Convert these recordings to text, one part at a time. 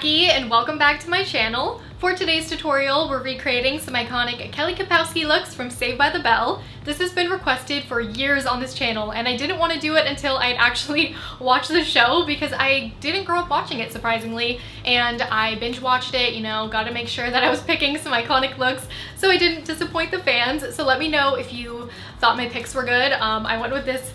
Jackie and welcome back to my channel. For today's tutorial, we're recreating some iconic Kelly Kapowski looks from Saved by the Bell. This has been requested for years on this channel and I didn't want to do it until I'd actually watched the show because I didn't grow up watching it surprisingly and I binge watched it, you know, got to make sure that I was picking some iconic looks so I didn't disappoint the fans. So let me know if you thought my picks were good. Um, I went with this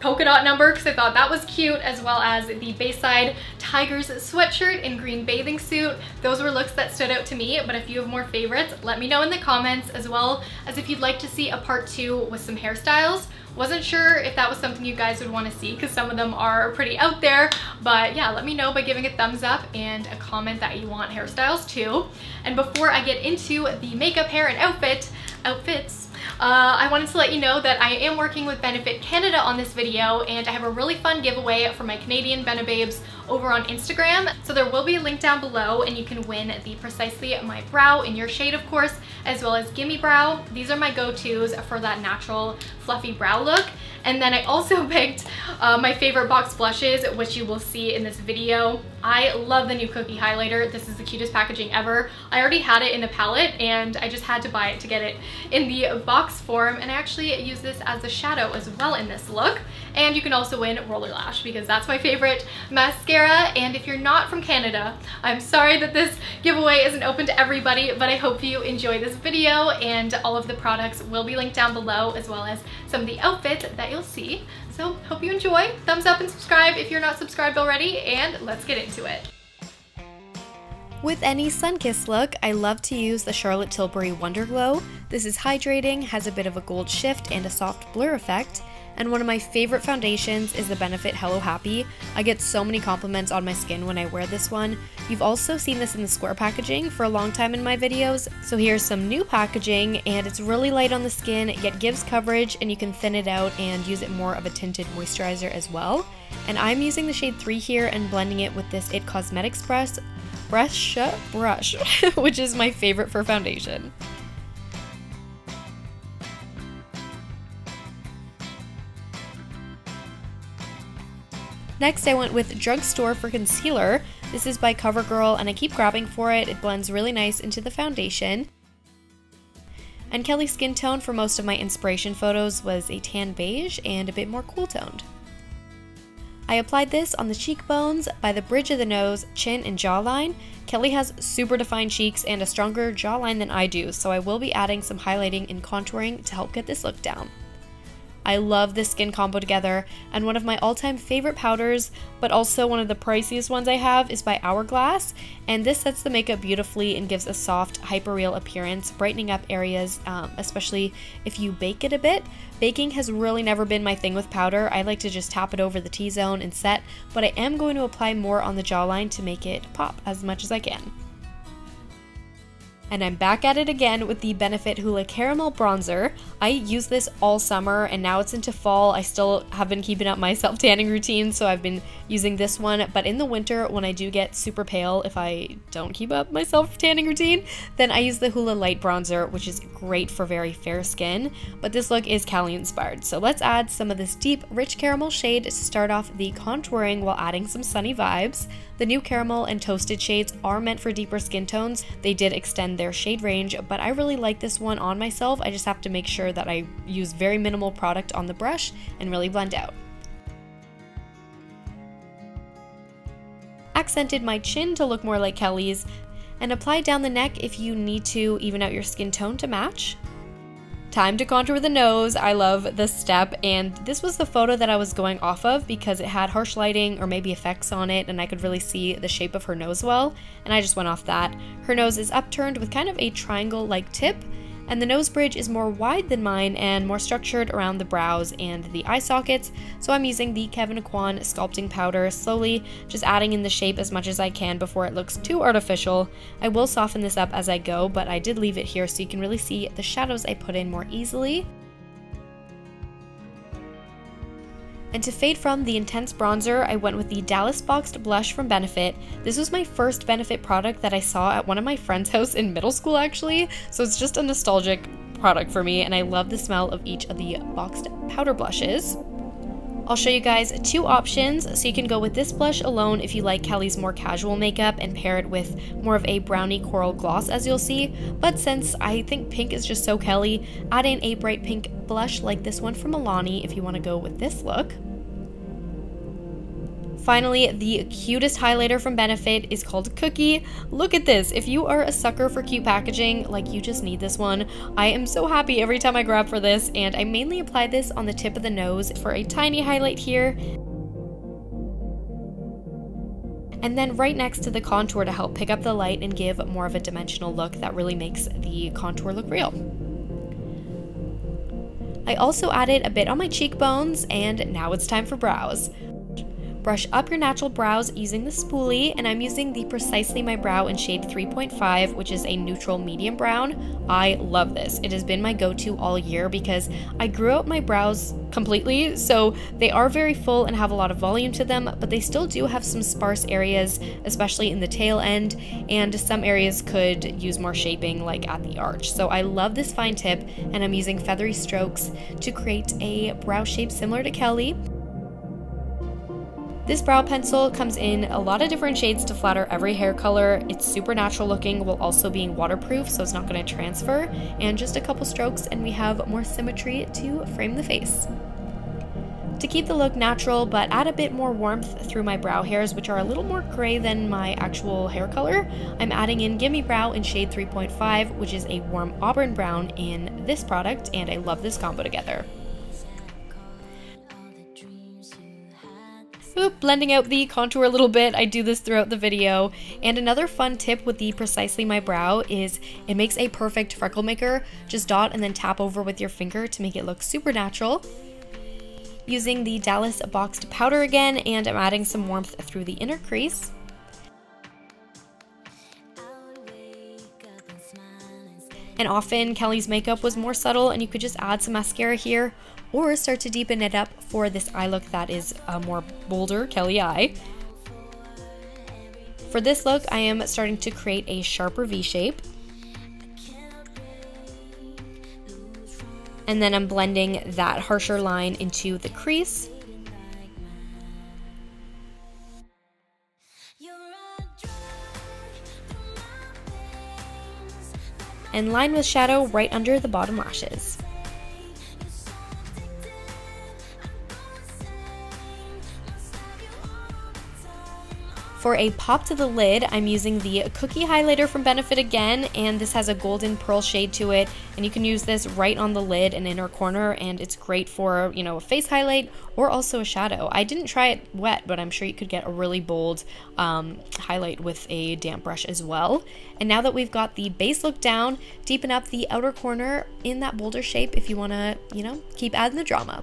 polka dot number because I thought that was cute as well as the Bayside Tigers sweatshirt and green bathing suit. Those were looks that stood out to me but if you have more favorites let me know in the comments as well as if you'd like to see a part two with some hairstyles. Wasn't sure if that was something you guys would want to see because some of them are pretty out there but yeah let me know by giving a thumbs up and a comment that you want hairstyles too. And before I get into the makeup, hair, and outfit, outfits, uh, I wanted to let you know that I am working with Benefit Canada on this video and I have a really fun giveaway for my Canadian Benebabes over on Instagram. So there will be a link down below and you can win the Precisely My Brow in your shade of course, as well as Gimme Brow. These are my go-tos for that natural fluffy brow look. And then I also picked uh, my favorite box blushes, which you will see in this video. I love the new cookie highlighter. This is the cutest packaging ever. I already had it in the palette and I just had to buy it to get it in the box form. And I actually use this as a shadow as well in this look. And you can also win Roller Lash because that's my favorite mascara. And if you're not from Canada, I'm sorry that this giveaway isn't open to everybody, but I hope you enjoy this video and all of the products will be linked down below as well as some of the outfits that you'll see. So hope you enjoy. Thumbs up and subscribe if you're not subscribed already and let's get into it. With any sun-kissed look, I love to use the Charlotte Tilbury Wonder Glow. This is hydrating, has a bit of a gold shift and a soft blur effect, and one of my favorite foundations is the Benefit Hello Happy. I get so many compliments on my skin when I wear this one. You've also seen this in the square packaging for a long time in my videos, so here's some new packaging and it's really light on the skin yet gives coverage and you can thin it out and use it more of a tinted moisturizer as well. And I'm using the shade 3 here and blending it with this IT Cosmetics brush, brush, brush, which is my favorite for foundation. Next, I went with Drugstore for concealer. This is by CoverGirl, and I keep grabbing for it. It blends really nice into the foundation. And Kelly Skin Tone for most of my inspiration photos was a tan beige and a bit more cool toned. I applied this on the cheekbones, by the bridge of the nose, chin, and jawline. Kelly has super defined cheeks and a stronger jawline than I do, so I will be adding some highlighting and contouring to help get this look down. I love this skin combo together, and one of my all-time favorite powders, but also one of the priciest ones I have, is by Hourglass, and this sets the makeup beautifully and gives a soft, hyper-real appearance, brightening up areas, um, especially if you bake it a bit. Baking has really never been my thing with powder. I like to just tap it over the T-zone and set, but I am going to apply more on the jawline to make it pop as much as I can. And I'm back at it again with the Benefit Hoola Caramel Bronzer. I use this all summer and now it's into fall. I still have been keeping up my self tanning routine, so I've been using this one. But in the winter, when I do get super pale, if I don't keep up my self tanning routine, then I use the Hoola Light Bronzer, which is great for very fair skin. But this look is Cali inspired. So let's add some of this deep, rich caramel shade to start off the contouring while adding some sunny vibes. The new caramel and toasted shades are meant for deeper skin tones. They did extend their shade range, but I really like this one on myself. I just have to make sure that I use very minimal product on the brush and really blend out. Accented my chin to look more like Kelly's, and apply down the neck if you need to even out your skin tone to match. Time to contour the nose. I love this step, and this was the photo that I was going off of because it had harsh lighting or maybe effects on it, and I could really see the shape of her nose well, and I just went off that. Her nose is upturned with kind of a triangle-like tip, and the nose bridge is more wide than mine and more structured around the brows and the eye sockets, so I'm using the Kevyn Aucoin sculpting powder slowly, just adding in the shape as much as I can before it looks too artificial. I will soften this up as I go, but I did leave it here so you can really see the shadows I put in more easily. And to fade from the intense bronzer, I went with the Dallas Boxed Blush from Benefit. This was my first Benefit product that I saw at one of my friend's house in middle school actually, so it's just a nostalgic product for me and I love the smell of each of the boxed powder blushes. I'll show you guys two options. So you can go with this blush alone if you like Kelly's more casual makeup and pair it with more of a brownie coral gloss as you'll see. But since I think pink is just so Kelly, add in a bright pink blush like this one from Milani if you want to go with this look. Finally, the cutest highlighter from Benefit is called Cookie. Look at this. If you are a sucker for cute packaging, like you just need this one. I am so happy every time I grab for this, and I mainly apply this on the tip of the nose for a tiny highlight here. And then right next to the contour to help pick up the light and give more of a dimensional look that really makes the contour look real. I also added a bit on my cheekbones, and now it's time for brows. Brush up your natural brows using the spoolie, and I'm using the Precisely My Brow in shade 3.5, which is a neutral medium brown. I love this. It has been my go-to all year because I grew out my brows completely, so they are very full and have a lot of volume to them, but they still do have some sparse areas, especially in the tail end, and some areas could use more shaping like at the arch. So I love this fine tip, and I'm using feathery strokes to create a brow shape similar to Kelly. This brow pencil comes in a lot of different shades to flatter every hair color. It's super natural looking while also being waterproof so it's not going to transfer. And just a couple strokes and we have more symmetry to frame the face. To keep the look natural but add a bit more warmth through my brow hairs which are a little more gray than my actual hair color, I'm adding in Gimme Brow in shade 3.5 which is a warm auburn brown in this product and I love this combo together. Oop, blending out the contour a little bit. I do this throughout the video. And another fun tip with the Precisely My Brow is it makes a perfect freckle maker. Just dot and then tap over with your finger to make it look super natural. Using the Dallas boxed powder again, and I'm adding some warmth through the inner crease. And often Kelly's makeup was more subtle and you could just add some mascara here or start to deepen it up for this eye look that is a more bolder Kelly eye. For this look, I am starting to create a sharper V shape. And then I'm blending that harsher line into the crease. And line with shadow right under the bottom lashes. For a pop to the lid, I'm using the Cookie Highlighter from Benefit again, and this has a golden pearl shade to it, and you can use this right on the lid and inner corner, and it's great for, you know, a face highlight or also a shadow. I didn't try it wet, but I'm sure you could get a really bold um, highlight with a damp brush as well. And now that we've got the base look down, deepen up the outer corner in that bolder shape if you want to, you know, keep adding the drama.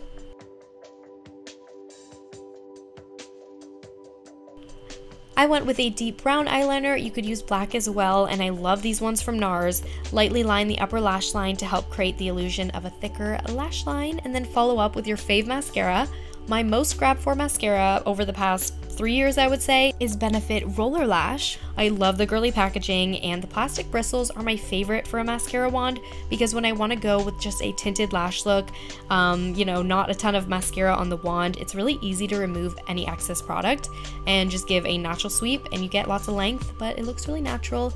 I went with a deep brown eyeliner, you could use black as well, and I love these ones from NARS. Lightly line the upper lash line to help create the illusion of a thicker lash line, and then follow up with your fave mascara. My most grab for mascara over the past three years, I would say, is Benefit Roller Lash. I love the girly packaging, and the plastic bristles are my favorite for a mascara wand because when I want to go with just a tinted lash look, um, you know, not a ton of mascara on the wand, it's really easy to remove any excess product and just give a natural sweep, and you get lots of length, but it looks really natural.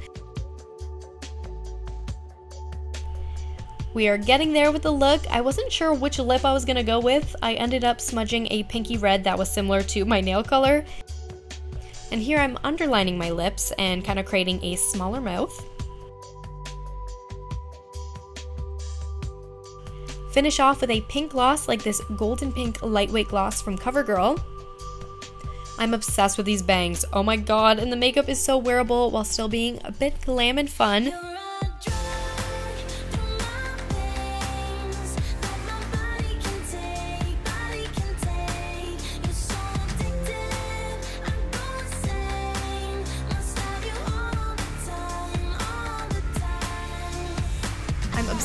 We are getting there with the look. I wasn't sure which lip I was gonna go with. I ended up smudging a pinky red that was similar to my nail color. And here I'm underlining my lips and kind of creating a smaller mouth. Finish off with a pink gloss like this golden pink lightweight gloss from CoverGirl. I'm obsessed with these bangs. Oh my god, and the makeup is so wearable while still being a bit glam and fun.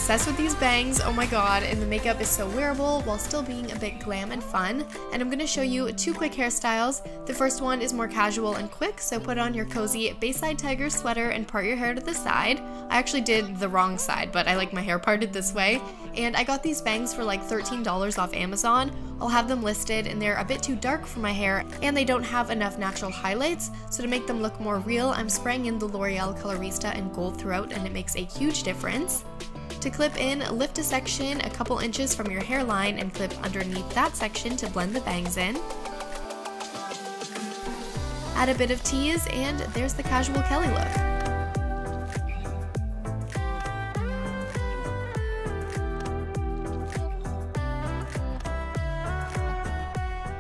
Obsessed with these bangs, oh my god, and the makeup is so wearable while still being a bit glam and fun. And I'm gonna show you two quick hairstyles. The first one is more casual and quick, so put on your cozy Bayside Tiger sweater and part your hair to the side. I actually did the wrong side, but I like my hair parted this way. And I got these bangs for like $13 off Amazon. I'll have them listed and they're a bit too dark for my hair and they don't have enough natural highlights, so to make them look more real, I'm spraying in the L'Oreal Colorista in gold throughout and it makes a huge difference. To clip in, lift a section a couple inches from your hairline and clip underneath that section to blend the bangs in. Add a bit of tease and there's the casual Kelly look.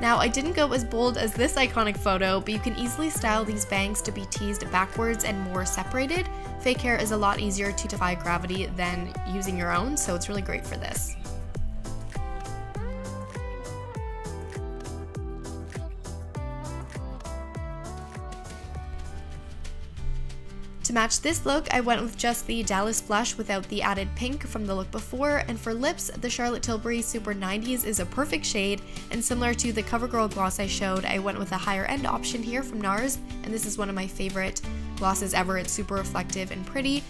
Now, I didn't go as bold as this iconic photo, but you can easily style these bangs to be teased backwards and more separated. Fake hair is a lot easier to defy gravity than using your own, so it's really great for this. To match this look, I went with just the Dallas blush without the added pink from the look before, and for lips, the Charlotte Tilbury Super 90s is a perfect shade, and similar to the CoverGirl gloss I showed, I went with a higher end option here from NARS, and this is one of my favorite glosses ever. It's super reflective and pretty,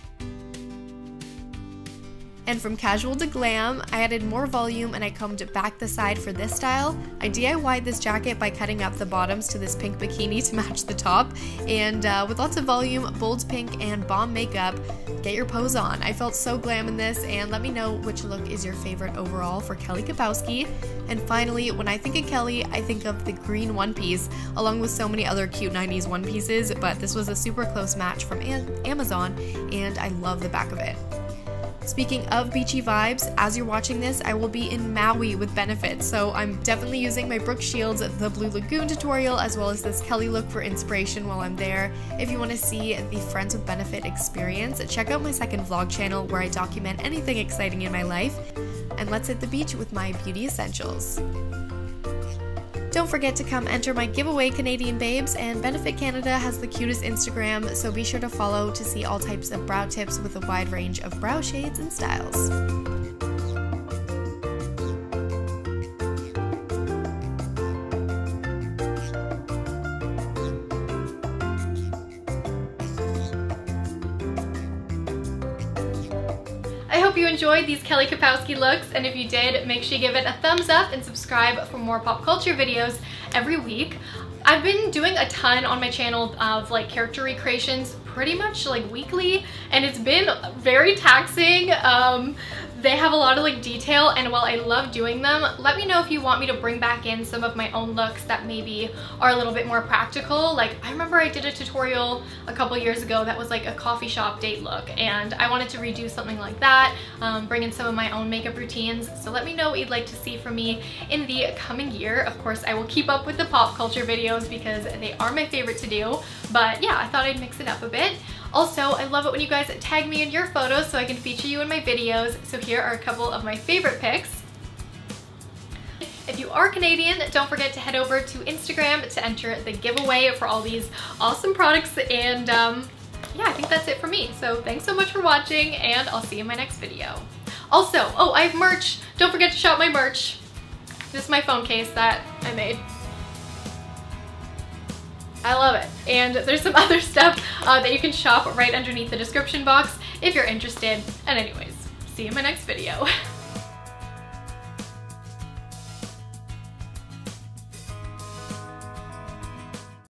and from casual to glam, I added more volume and I combed back the side for this style. I DIY'd this jacket by cutting up the bottoms to this pink bikini to match the top. And uh, with lots of volume, bold pink, and bomb makeup, get your pose on. I felt so glam in this and let me know which look is your favorite overall for Kelly Kapowski. And finally, when I think of Kelly, I think of the green one piece, along with so many other cute 90s one pieces, but this was a super close match from Amazon and I love the back of it. Speaking of beachy vibes, as you're watching this, I will be in Maui with Benefit, so I'm definitely using my Brooke Shields The Blue Lagoon tutorial as well as this Kelly look for inspiration while I'm there. If you want to see the Friends with Benefit experience, check out my second vlog channel where I document anything exciting in my life. And let's hit the beach with my beauty essentials. Don't forget to come enter my giveaway, Canadian Babes, and Benefit Canada has the cutest Instagram, so be sure to follow to see all types of brow tips with a wide range of brow shades and styles. Enjoyed these Kelly Kapowski looks, and if you did, make sure you give it a thumbs up and subscribe for more pop culture videos every week. I've been doing a ton on my channel of like character recreations pretty much like weekly and it's been very taxing. Um, they have a lot of like detail and while I love doing them, let me know if you want me to bring back in some of my own looks that maybe are a little bit more practical. Like I remember I did a tutorial a couple years ago that was like a coffee shop date look and I wanted to redo something like that, um, bring in some of my own makeup routines. So let me know what you'd like to see from me in the coming year. Of course, I will keep up with the pop culture videos because they are my favorite to do. But yeah, I thought I'd mix it up a bit. Also, I love it when you guys tag me in your photos so I can feature you in my videos. So here are a couple of my favorite pics. If you are Canadian, don't forget to head over to Instagram to enter the giveaway for all these awesome products and um, yeah, I think that's it for me. So thanks so much for watching and I'll see you in my next video. Also, oh, I have merch. Don't forget to shop my merch. This is my phone case that I made. I love it. And there's some other stuff uh, that you can shop right underneath the description box if you're interested. And anyways, see you in my next video.